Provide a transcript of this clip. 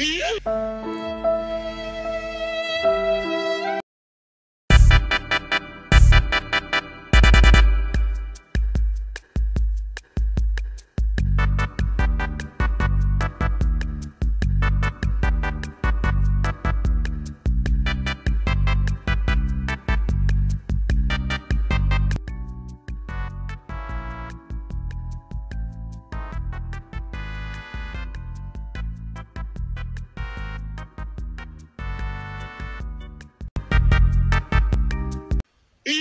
Ih!